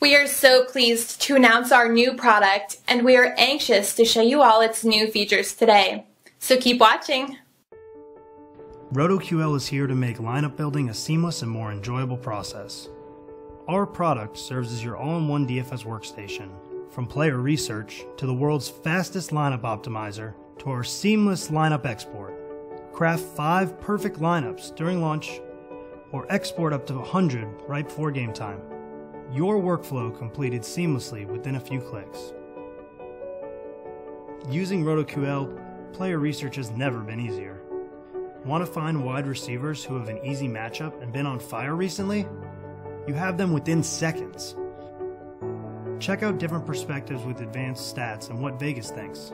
We are so pleased to announce our new product, and we are anxious to show you all its new features today. So keep watching. RotoQL is here to make lineup building a seamless and more enjoyable process. Our product serves as your all-in-one DFS workstation, from player research to the world's fastest lineup optimizer to our seamless lineup export. Craft five perfect lineups during launch or export up to 100 right before game time. Your workflow completed seamlessly within a few clicks. Using RotoQL, player research has never been easier. Want to find wide receivers who have an easy matchup and been on fire recently? You have them within seconds. Check out different perspectives with advanced stats and what Vegas thinks.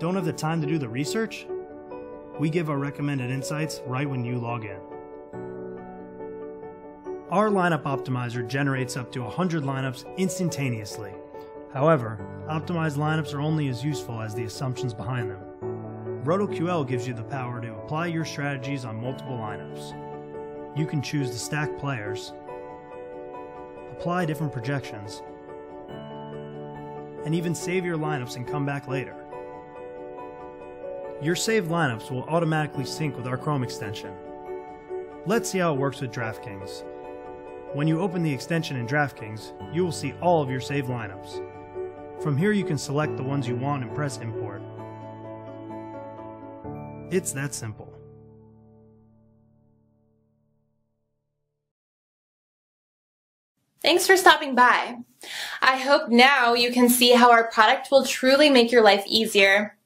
Don't have the time to do the research? We give our recommended insights right when you log in. Our lineup optimizer generates up to 100 lineups instantaneously. However, optimized lineups are only as useful as the assumptions behind them. RotoQL gives you the power to apply your strategies on multiple lineups. You can choose to stack players, apply different projections, and even save your lineups and come back later. Your saved lineups will automatically sync with our Chrome extension. Let's see how it works with DraftKings. When you open the extension in DraftKings, you will see all of your saved lineups. From here you can select the ones you want and press import. It's that simple. Thanks for stopping by. I hope now you can see how our product will truly make your life easier.